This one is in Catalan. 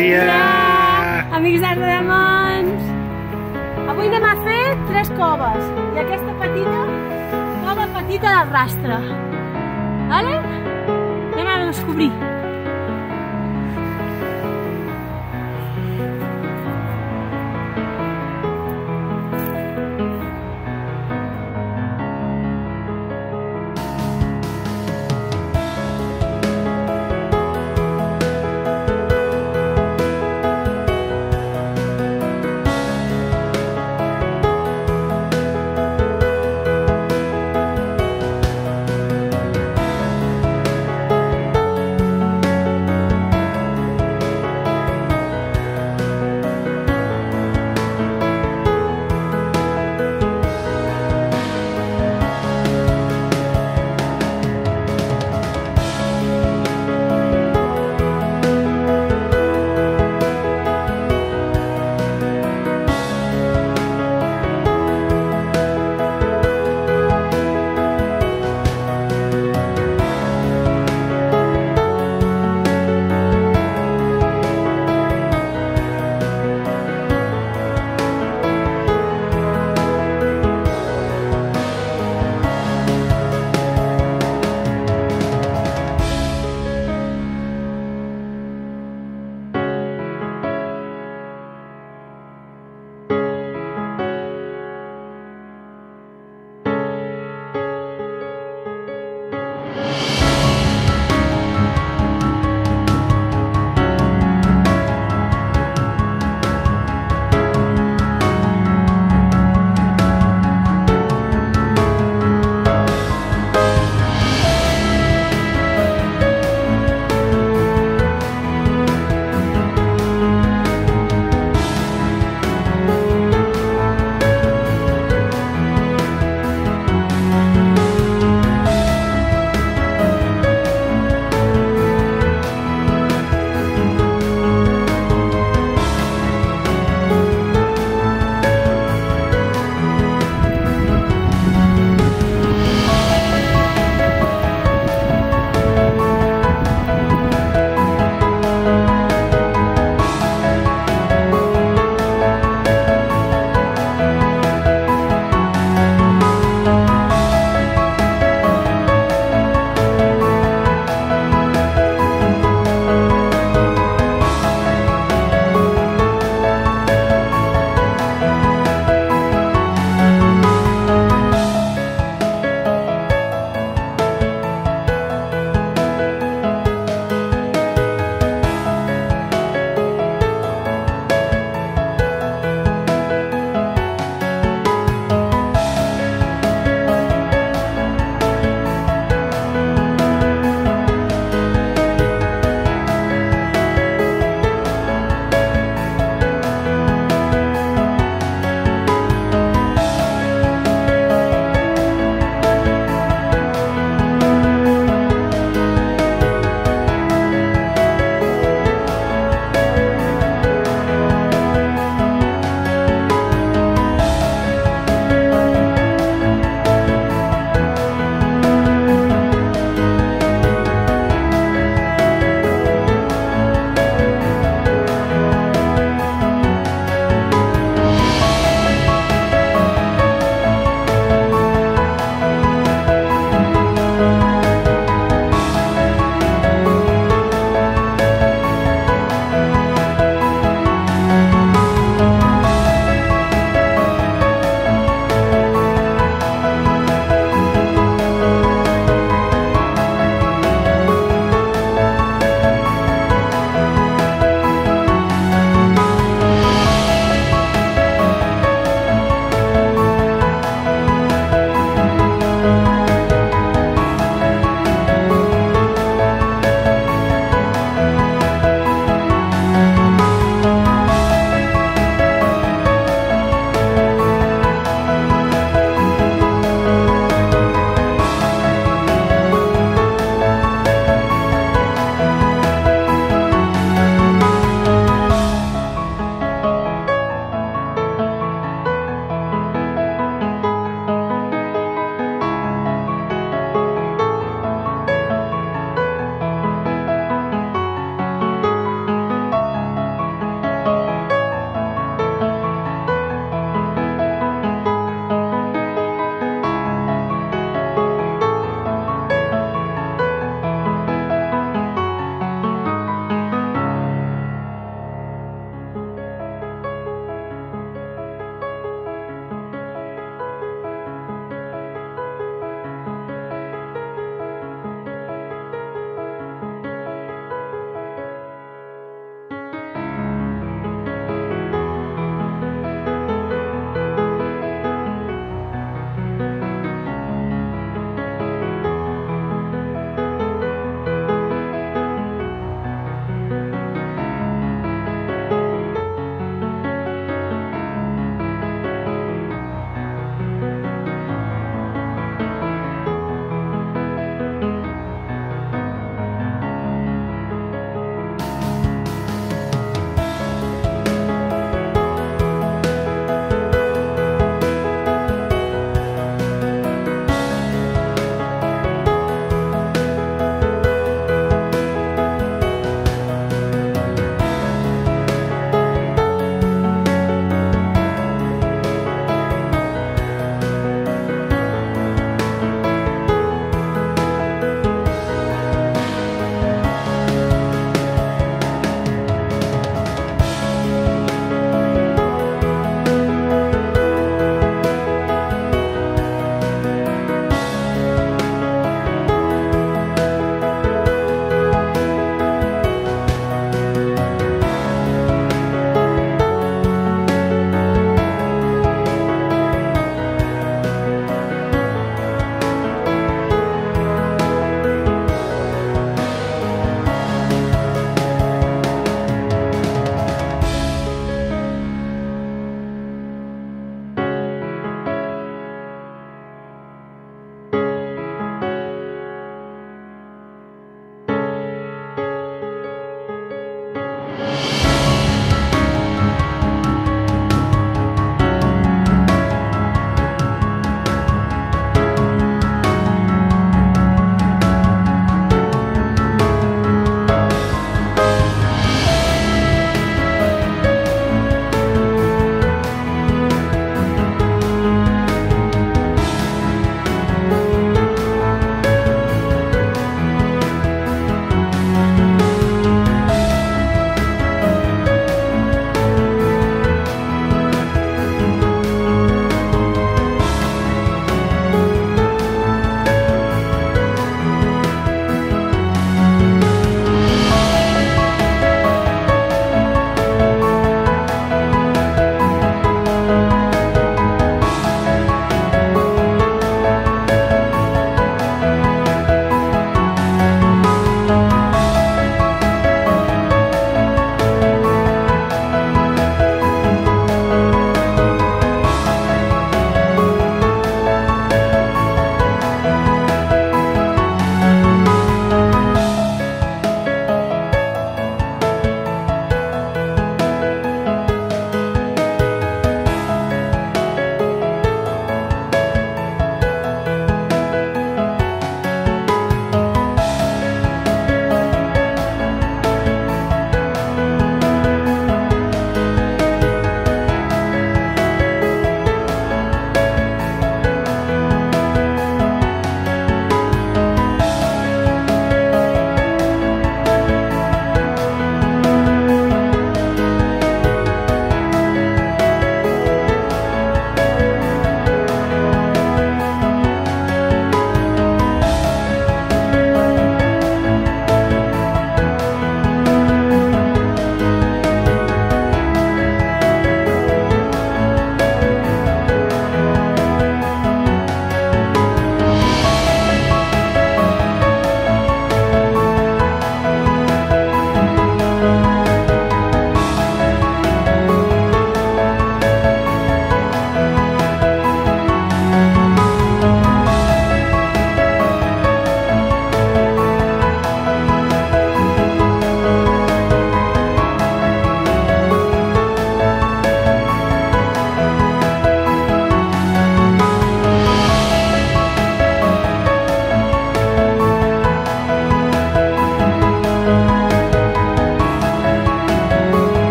dia! Amics de Ramons! Avui anem a fer tres coves i aquesta petita, cova petita del rastre. Vale? Anem a descobrir.